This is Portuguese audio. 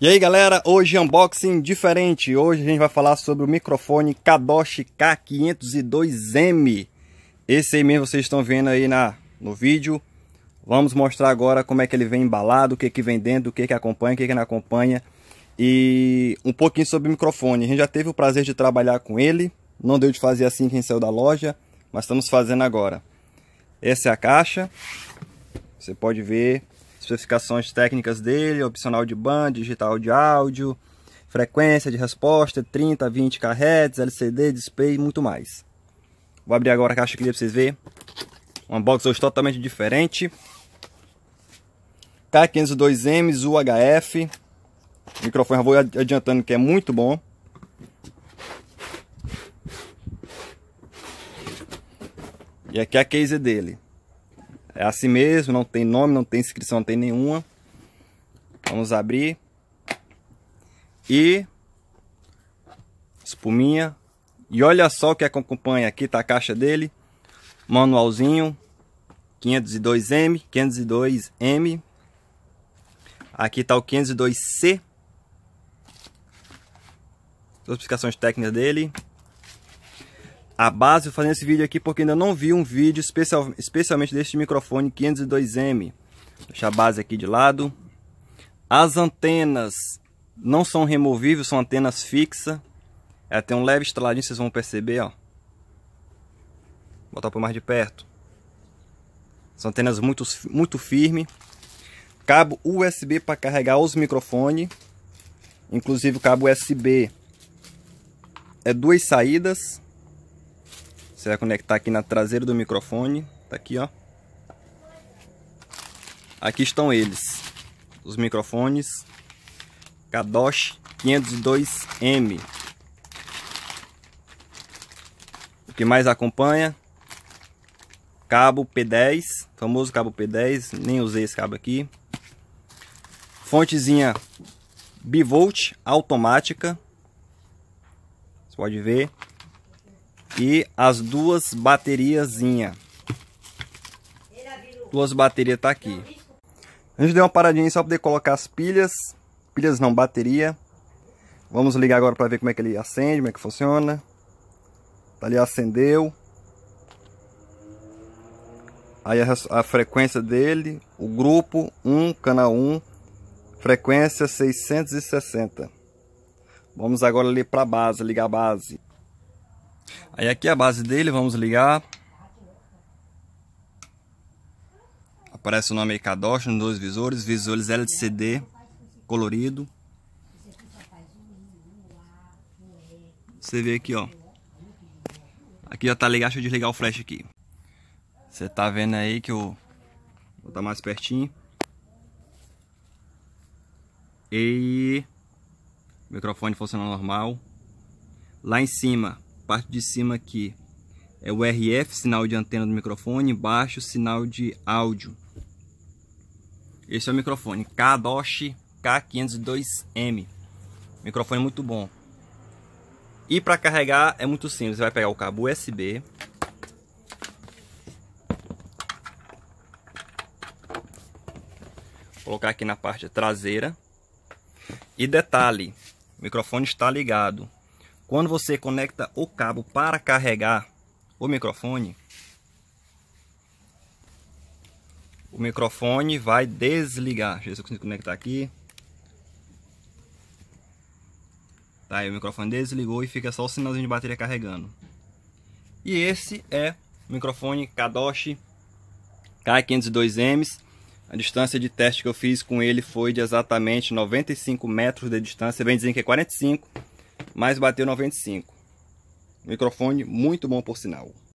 E aí galera, hoje unboxing diferente. Hoje a gente vai falar sobre o microfone Kadosh K502M. Esse aí mesmo vocês estão vendo aí na, no vídeo. Vamos mostrar agora como é que ele vem embalado, o que que vem dentro, o que que acompanha, o que que não acompanha. E um pouquinho sobre o microfone. A gente já teve o prazer de trabalhar com ele. Não deu de fazer assim quem saiu da loja, mas estamos fazendo agora. Essa é a caixa. Você pode ver especificações técnicas dele, opcional de band, digital de áudio, frequência de resposta, 30, 20 kHz, LCD, display e muito mais. Vou abrir agora a caixa aqui para vocês verem. Um unboxing hoje totalmente diferente. K502M UHF. O microfone eu vou adiantando que é muito bom. E aqui é a case dele. É assim mesmo, não tem nome, não tem inscrição, não tem nenhuma. Vamos abrir. E espuminha. E olha só o que acompanha aqui, tá a caixa dele. Manualzinho 502M, 502M. Aqui tá o 502C. As explicações técnicas dele a base, fazendo esse vídeo aqui porque ainda não vi um vídeo especial, especialmente deste microfone 502M. Deixar a base aqui de lado. As antenas não são removíveis, são antenas fixas. Ela tem um leve estraladinho, vocês vão perceber, ó. Vou botar por mais de perto. São antenas muito, muito firmes. Cabo USB para carregar os microfones. Inclusive o cabo USB é duas saídas você vai conectar aqui na traseira do microfone. Tá aqui, ó. Aqui estão eles. Os microfones Kadosh 502M. O que mais acompanha? Cabo P10, famoso cabo P10, nem usei esse cabo aqui. Fontezinha bivolt automática. Você pode ver e as duas bateriazinha. Duas baterias tá aqui. A gente deu uma paradinha só para poder colocar as pilhas. Pilhas não, bateria. Vamos ligar agora para ver como é que ele acende, como é que funciona. Tá ali, acendeu. Aí a, a frequência dele, o grupo 1, canal 1, frequência 660. Vamos agora ali para a base, ligar a base. Aí aqui é a base dele, vamos ligar. Aparece o nome Kadosh nos dois visores, visores LCD colorido. Você vê aqui, ó. Aqui já tá ligado, deixa eu desligar o flash aqui. Você tá vendo aí que eu vou botar mais pertinho. E microfone funcionando normal. Lá em cima parte de cima aqui é o RF, sinal de antena do microfone, embaixo sinal de áudio. Esse é o microfone Kadosh K502M. Microfone muito bom. E para carregar é muito simples, você vai pegar o cabo USB. Colocar aqui na parte traseira. E detalhe, o microfone está ligado. Quando você conecta o cabo para carregar o microfone, o microfone vai desligar. Deixa eu ver se eu consigo conectar aqui. Tá aí, o microfone desligou e fica só o sinalzinho de bateria carregando. E esse é o microfone Kadosh K502M. A distância de teste que eu fiz com ele foi de exatamente 95 metros de distância. Bem dizendo que é 45 mas bateu 95. Microfone muito bom por sinal.